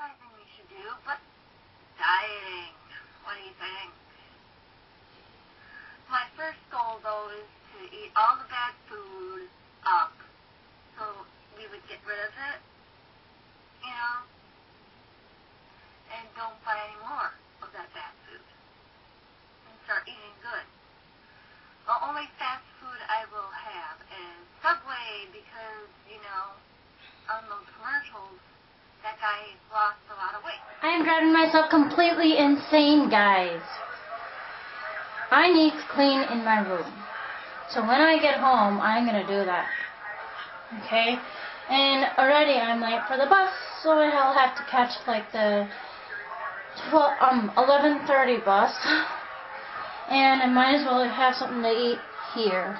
exercising we should do, but dieting. What do you think? My first goal, though, is to eat all the bad food up so we would get rid of it, you know, and don't buy any more of that bad food and start eating good. The only fast food I will have is Subway because, you know, those commercials, guy lost a lot of weight. I am driving myself completely insane, guys. I need to clean in my room. So when I get home, I'm going to do that. Okay? And already I'm late for the bus, so I'll have to catch like the 12, um 11:30 bus. And I might as well have something to eat here.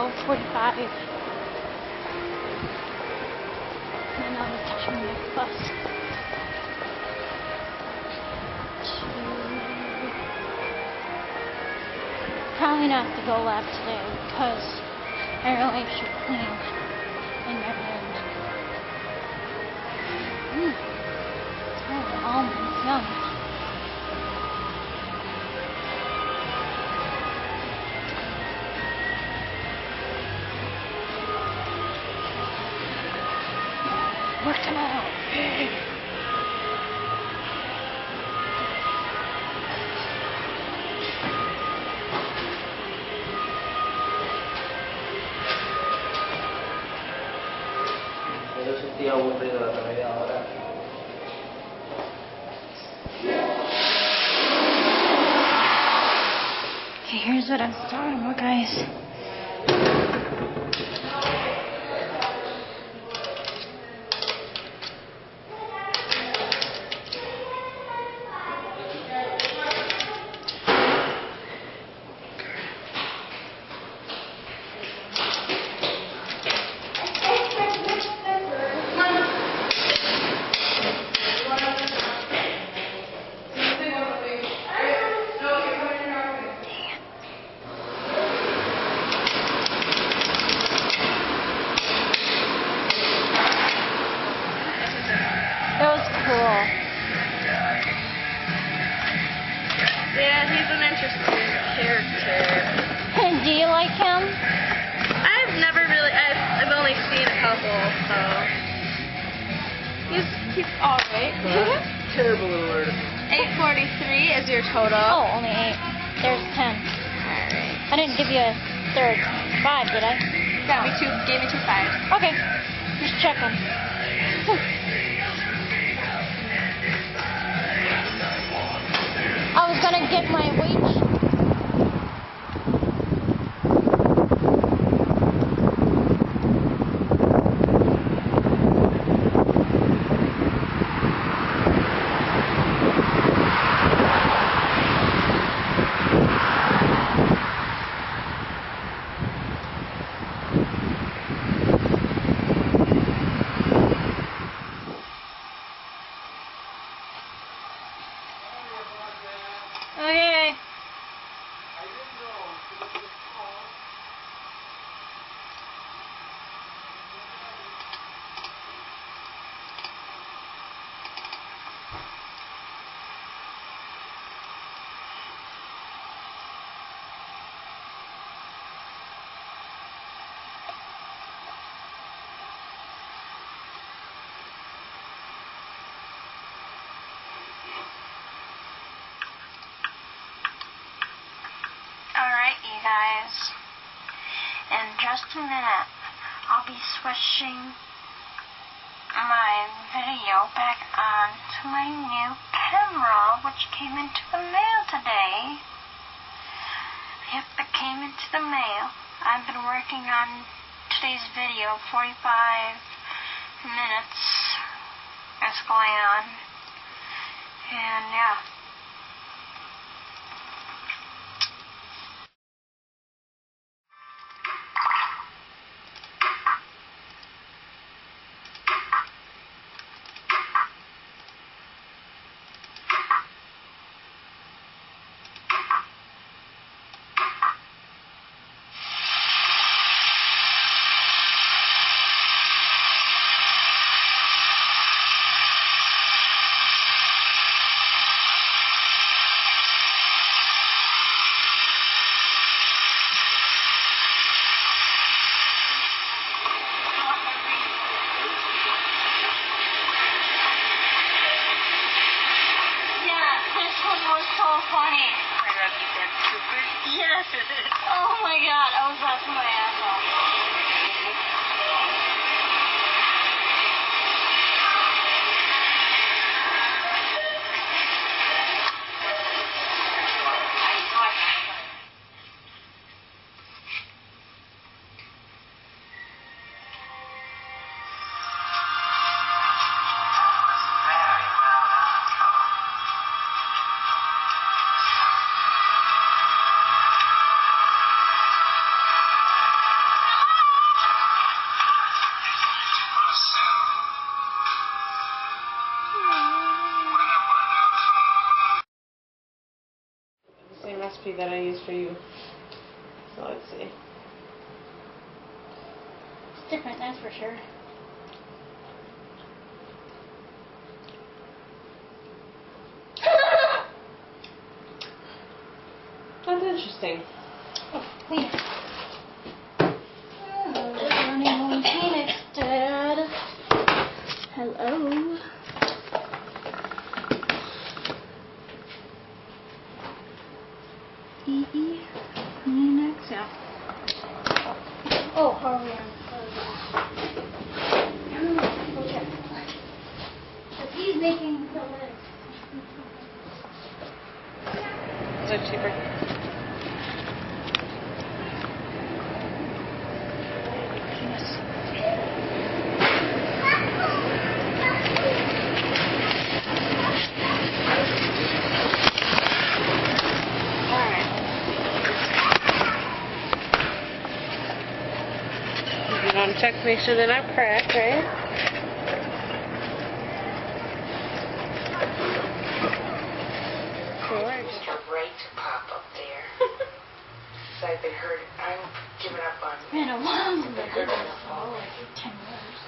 12:45. And I'm catching the next bus. To probably not the go lab today because I really should clean in my room. Mm. Oh, almonds, yum. Okay, here's what I'm talking about, guys. So. He's, he's alright. Terrible alert. 843 is your total. Oh, only eight. There's ten. Alright. I didn't give you a third five, did I? Got me two, gave me two fives. Okay. Just checking. I was gonna get my weight. Okay. Alright, you guys. In just a minute, I'll be switching my video back on to my new camera, which came into the mail today. Yep, it came into the mail. I've been working on today's video 45 minutes it's going on. And. Yeah, recipe that I used for you. So let's see. It's different, that's for sure. That's interesting. Oh, there's running on Kleenex, Dad. Hello. E E Kleenex, yeah. Oh, how are we on? Go check. 'Cause he's making the list. Is it cheaper? You want to check to make sure they're not cracked, right? George. Mr. Right to pop up there. so I've been hurt. I'm giving up on. Been a while since Been I hurt did on this. the phone. Like 10 years.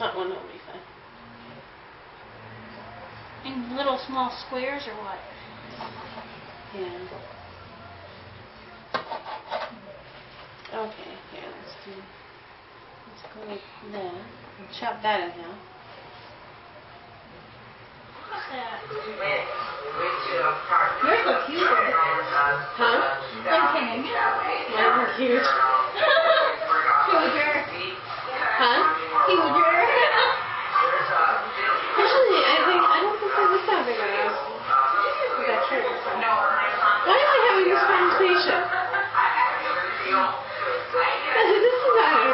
That one will be fine. In little small squares or what? Yeah. Okay, yeah, let's do. Let's Chop that in half. What's that? Yours look huge. Huh? I'm kidding. Mine look huge. Huger. Huh? Huger. Actually,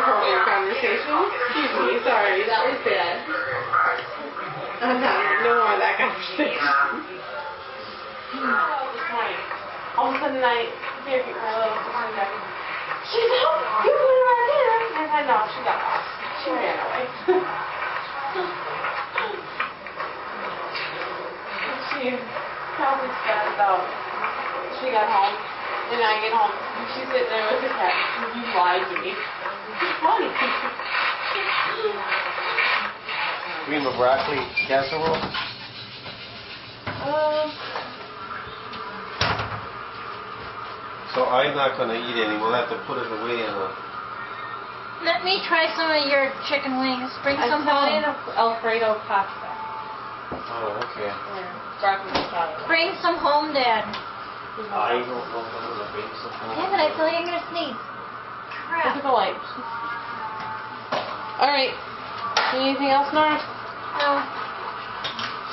inappropriate conversation. Excuse me, sorry, that was bad. I'm not no more of that conversation. All of a sudden, I hear my little go, She's out! You put her back in! I said, No, she got lost. She ran away. she probably got about, she got home, and I get home, and she's sitting there with the cat. You lied to me. It's funny. Cream of broccoli casserole? Um, So I'm not gonna eat any, we'll have to put it away in a, Let me try some of your chicken wings. Bring I'm some calling home. it Alfredo pasta. oh, okay. Or broccoli salad. Bring some home, Dad. I don't know if I'm gonna bring some home. Damn it, I feel like I'm gonna sneeze. Look at the light. Alright. Anything else, Nora? No.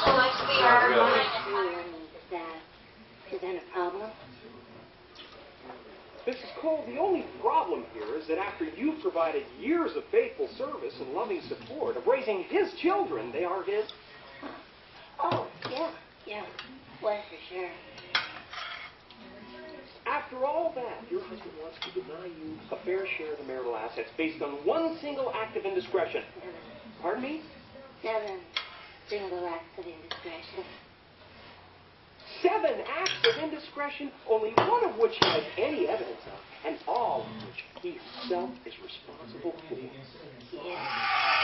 So much we Not are. really. Is that, is that a problem? Mrs. Cole, the only problem here is that after you've provided years of faithful service and loving support of raising his children, they are his. Oh, yeah, yeah. Was for sure. After all that, your husband wants to deny you a fair share of the marital assets based on one single act of indiscretion. Pardon me? Seven single acts of indiscretion. Seven acts of indiscretion, only one of which he has any evidence of, and all of which he himself is responsible for. Yeah.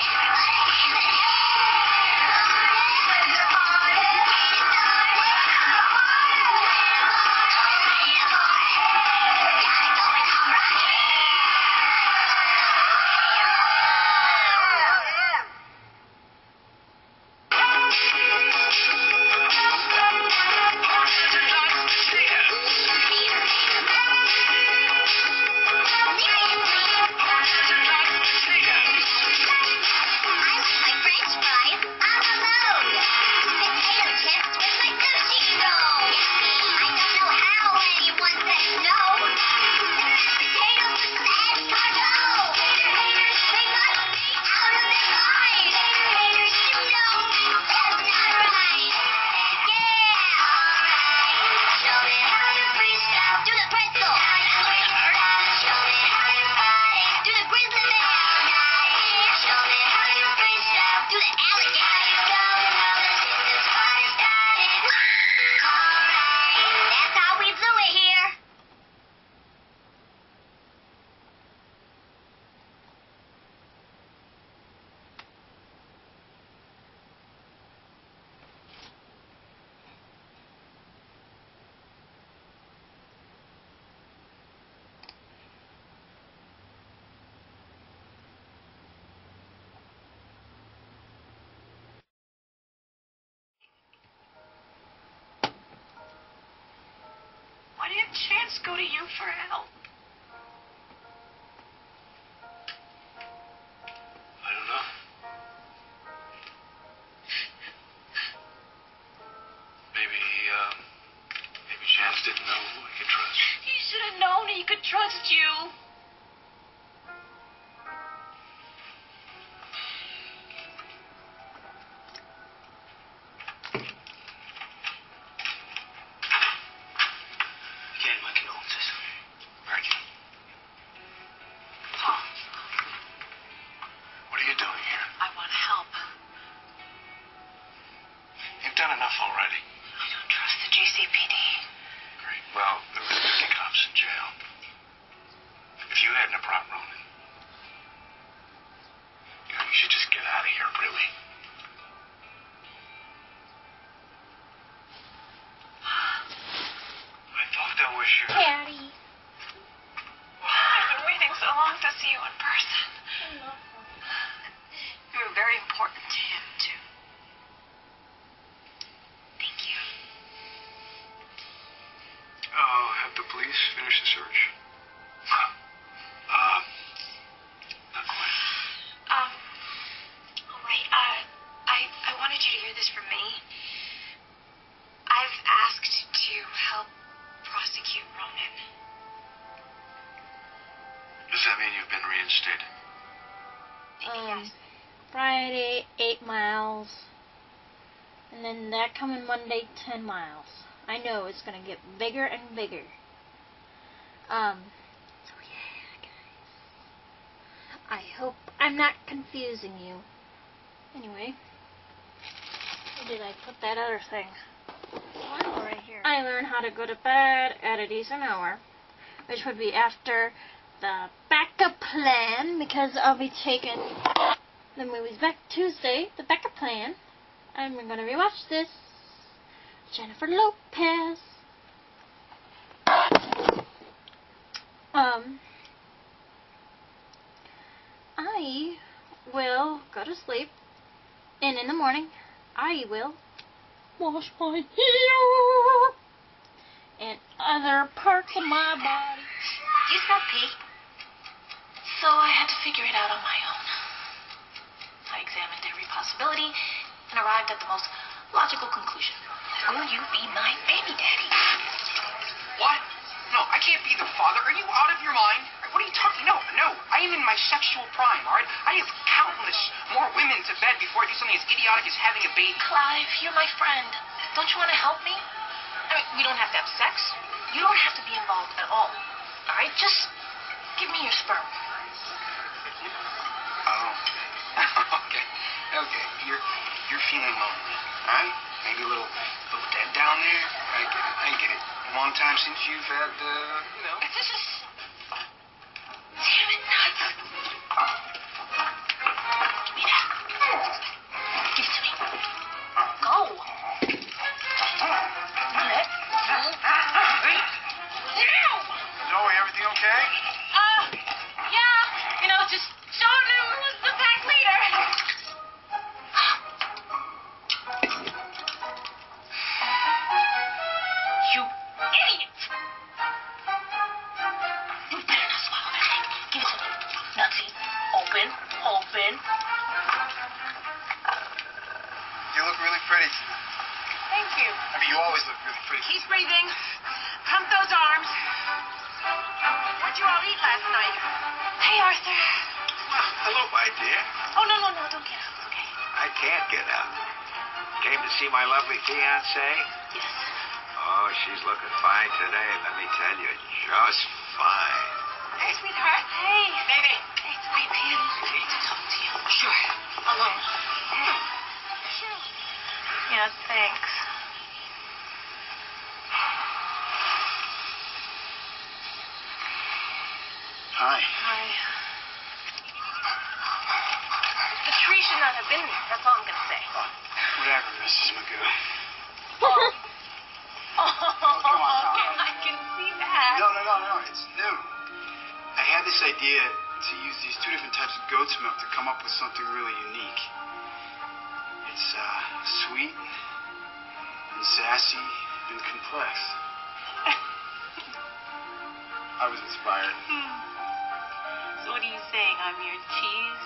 Chance go to you for help? Have the police finished the search? Uh, not quite. Um, all right, uh, I, I wanted you to hear this from me. I've asked to help prosecute Ronan. Does that mean you've been reinstated? Um, Friday, 8 miles. And then that coming Monday, 10 miles. I know it's going to get bigger and bigger. Um, so yeah, guys. I hope I'm not confusing you. Anyway, where did I put that other thing? Right here. I learned how to go to bed at a decent hour, which would be after the backup plan, because I'll be taking the movies back Tuesday. The backup plan. I'm gonna rewatch this. Jennifer Lopez. Um, I will go to sleep, and in the morning, I will wash my hair and other parts of my body. You smell pee? So I had to figure it out on my own. I examined every possibility and arrived at the most logical conclusion. Will you be my baby daddy? What? No, I can't be the father. Are you out of your mind? What are you talking? No, no. I am in my sexual prime, all right? I have countless more women to bed before I do something as idiotic as having a baby. Clive, you're my friend. Don't you want to help me? I mean, we don't have to have sex. You don't have to be involved at all. All right, just give me your sperm. Oh. okay. Okay. You're you're feeling lonely, all right? Maybe a little little dead down there. I get it. I get it. Long time since you've had, uh, you know. Arthur. Well, hello, my dear. Oh, no, no, no. Don't get up, okay? I can't get up. Came to see my lovely fiance? Yes. Oh, she's looking fine today, let me tell you. Just fine. Hey, sweetheart. Hey. Baby. Hey, wait, Pam. I need to talk to you. Sure. Alone. Yeah, thanks. Hi. Hi. Not have been there. That's all I'm going to say. Whatever, Mrs. Magoo. Oh. on, now. I can see that. No, no, no, no. It's new. I had this idea to use these two different types of goat's milk to come up with something really unique. It's uh, sweet and sassy and complex. I was inspired. So what are you saying? I'm your cheese